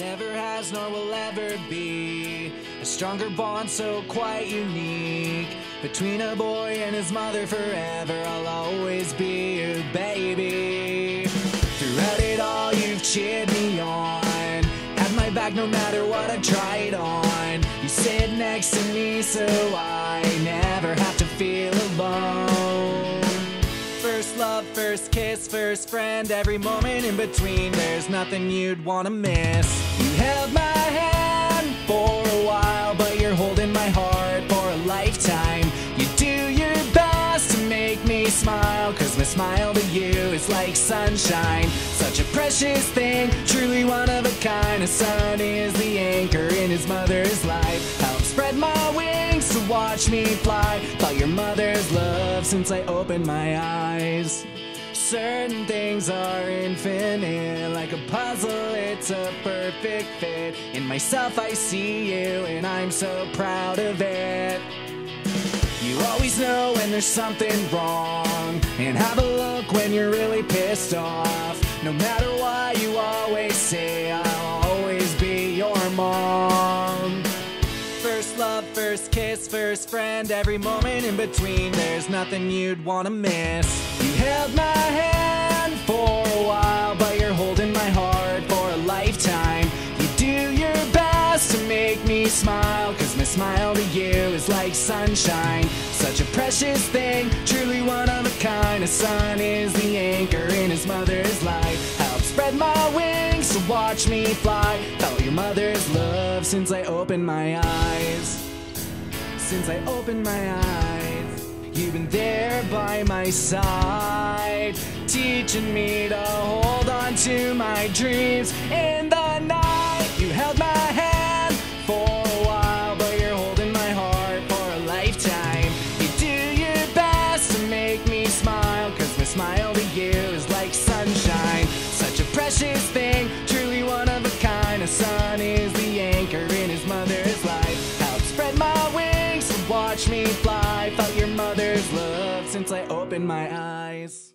Never has nor will ever be a stronger bond so quite unique between a boy and his mother forever. I'll always be your baby. Throughout it all, you've cheered me on. Had my back no matter what I tried on. You sit next to me so I never have to feel alone. First love, first kiss, first friend, every moment in between. There's nothing you'd wanna miss. You held my hand for a while, but you're holding my heart for a lifetime. You do your best to make me smile, cause my smile to you is like sunshine. Such a precious thing, truly one of a kind. A son is the anchor in his mother's life. Help spread my wings to watch me fly. Felt your mother's love since I opened my eyes. Certain things are infinite, like a puzzle, it's a perfect fit. In myself, I see you, and I'm so proud of it. You always know when there's something wrong, and have a look when you're really pissed off. No matter what, you always say, I'll always be your mom. First kiss, first friend, every moment in between. There's nothing you'd wanna miss. You held my hand for a while, but you're holding my heart for a lifetime. You do your best to make me smile, cause my smile to you is like sunshine. Such a precious thing, truly one of a kind. A son is the anchor in his mother's life. Help spread my wings to watch me fly. Felt your mother's love since I opened my eyes. Since I opened my eyes, you've been there by my side, teaching me to hold on to my dreams. In the night, you held my hand for a while, but you're holding my heart for a lifetime. You do your best to make me smile, cause my smile to you is like sunshine. Such a precious thing, truly one of a kind. A son is watch me fly. Felt your mother's love since I opened my eyes.